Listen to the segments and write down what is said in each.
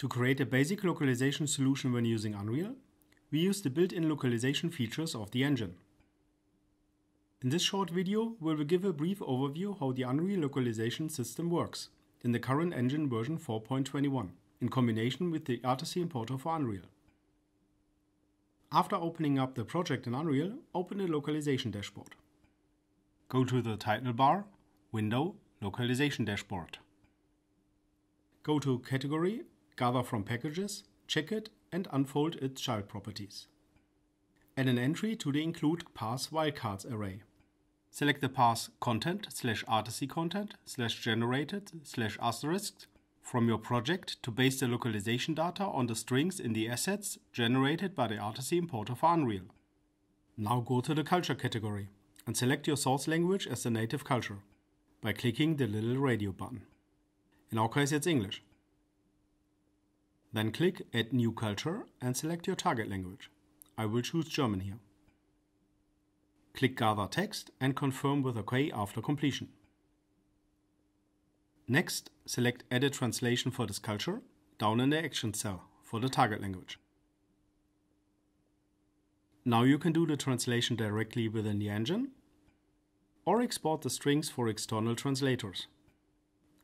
To create a basic localization solution when using Unreal, we use the built-in localization features of the engine. In this short video, we will give a brief overview how the Unreal localization system works in the current engine version 4.21 in combination with the Articy importer for Unreal. After opening up the project in Unreal, open the localization dashboard. Go to the title bar, Window, Localization Dashboard. Go to Category, Gather from Packages, check it and unfold its child properties. Add an entry to the Include Path Wildcards array. Select the path content slash articy content slash generated slash asterisk from your project to base the localization data on the strings in the assets generated by the Articy importer for Unreal. Now go to the culture category and select your source language as the native culture by clicking the little radio button. In our case it's English. Then click Add New Culture and select your target language. I will choose German here. Click Gather Text and confirm with OK after completion. Next, select Edit Translation for this culture down in the Action cell for the target language. Now you can do the translation directly within the engine or export the strings for external translators.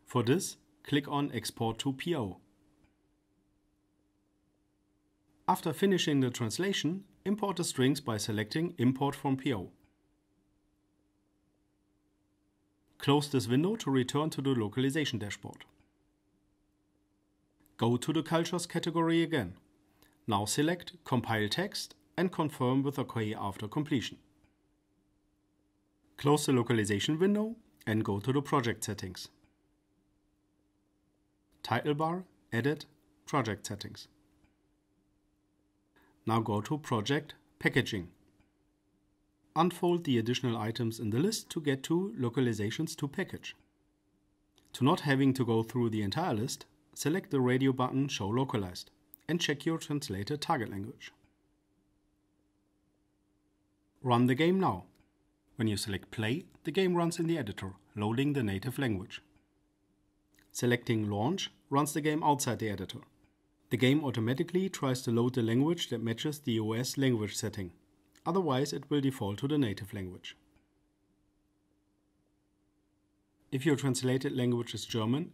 For this, click on Export to PO. After finishing the translation, import the strings by selecting Import from PO. Close this window to return to the localization dashboard. Go to the Cultures category again. Now select Compile Text and confirm with OK after completion. Close the localization window and go to the project settings. Title bar, Edit, Project Settings. Now go to Project Packaging. Unfold the additional items in the list to get to Localizations to Package. To not having to go through the entire list, select the radio button Show Localized and check your translated target language. Run the game now. When you select Play, the game runs in the editor, loading the native language. Selecting Launch runs the game outside the editor. The game automatically tries to load the language that matches the OS language setting. Otherwise, it will default to the native language. If your translated language is German,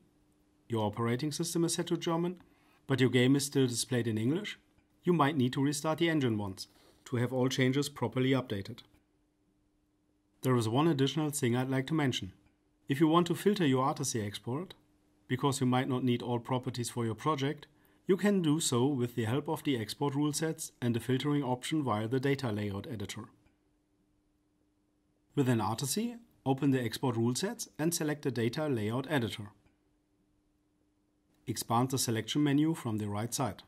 your operating system is set to German, but your game is still displayed in English, you might need to restart the engine once to have all changes properly updated. There is one additional thing I'd like to mention. If you want to filter your Articy export, because you might not need all properties for your project, you can do so with the help of the export rule sets and the filtering option via the data layout editor. Within Articy, open the export rule sets and select the data layout editor. Expand the selection menu from the right side.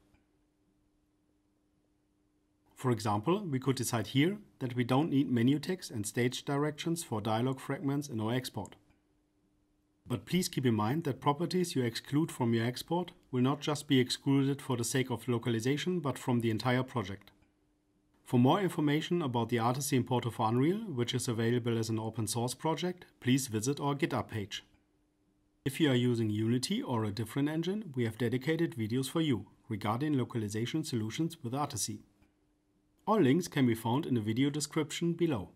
For example, we could decide here that we don't need menu text and stage directions for dialog fragments in our export. But please keep in mind that properties you exclude from your export will not just be excluded for the sake of localization, but from the entire project. For more information about the Articy importer for Unreal, which is available as an open source project, please visit our GitHub page. If you are using Unity or a different engine, we have dedicated videos for you regarding localization solutions with Articy. All links can be found in the video description below.